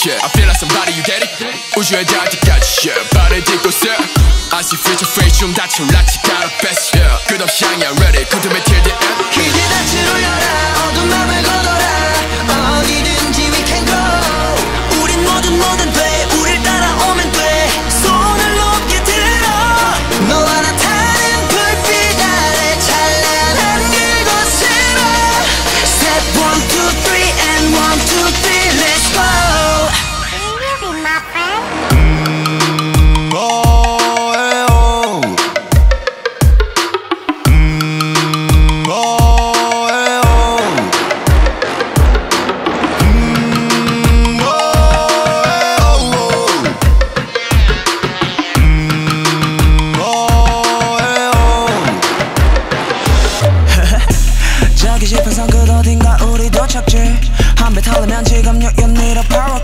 shit. I feel like somebody, you get it? 우주의자 아직까지 shit 발을 딛고 I see free to free 좀 you got a best yeah. Good up, I'm ready. Come to me the end 착지 한배 타려면 지금 여유 need a power